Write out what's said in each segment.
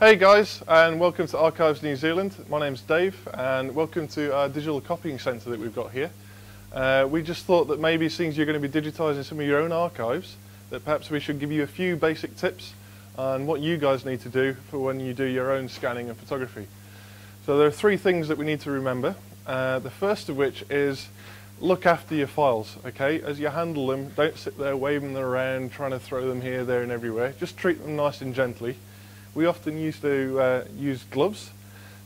Hey guys, and welcome to Archives New Zealand. My name's Dave, and welcome to our digital copying centre that we've got here. Uh, we just thought that maybe since you're going to be digitising some of your own archives, that perhaps we should give you a few basic tips on what you guys need to do for when you do your own scanning and photography. So there are three things that we need to remember. Uh, the first of which is look after your files, okay? As you handle them, don't sit there waving them around, trying to throw them here, there and everywhere. Just treat them nice and gently. We often used to uh, use gloves.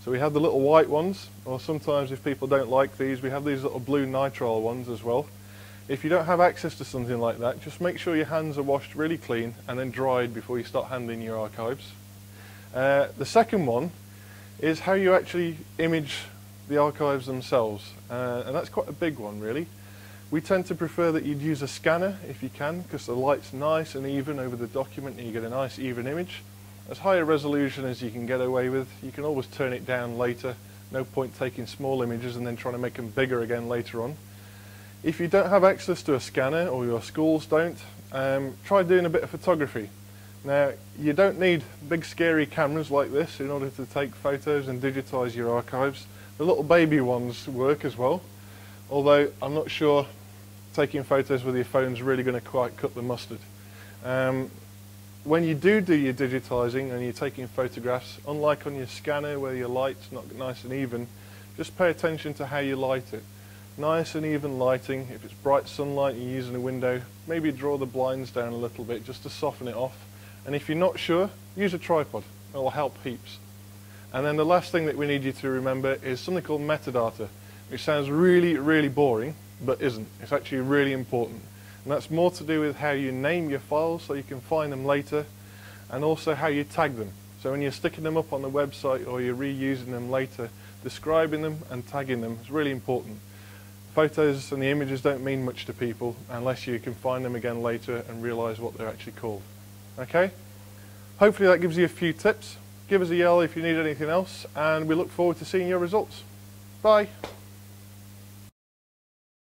So we have the little white ones, or sometimes if people don't like these, we have these little blue nitrile ones as well. If you don't have access to something like that, just make sure your hands are washed really clean and then dried before you start handling your archives. Uh, the second one is how you actually image the archives themselves, uh, and that's quite a big one really. We tend to prefer that you'd use a scanner if you can, because the light's nice and even over the document and you get a nice even image as high a resolution as you can get away with. You can always turn it down later. No point taking small images and then trying to make them bigger again later on. If you don't have access to a scanner or your schools don't, um, try doing a bit of photography. Now, you don't need big scary cameras like this in order to take photos and digitize your archives. The little baby ones work as well, although I'm not sure taking photos with your phone is really going to quite cut the mustard. Um, when you do do your digitizing and you're taking photographs, unlike on your scanner where your light's not nice and even, just pay attention to how you light it. Nice and even lighting. If it's bright sunlight you're using a window, maybe draw the blinds down a little bit just to soften it off. And if you're not sure, use a tripod. It will help heaps. And then the last thing that we need you to remember is something called metadata, which sounds really, really boring, but isn't. It's actually really important. And that's more to do with how you name your files so you can find them later and also how you tag them. So when you're sticking them up on the website or you're reusing them later, describing them and tagging them is really important. Photos and the images don't mean much to people unless you can find them again later and realise what they're actually called. Okay? Hopefully that gives you a few tips. Give us a yell if you need anything else and we look forward to seeing your results. Bye.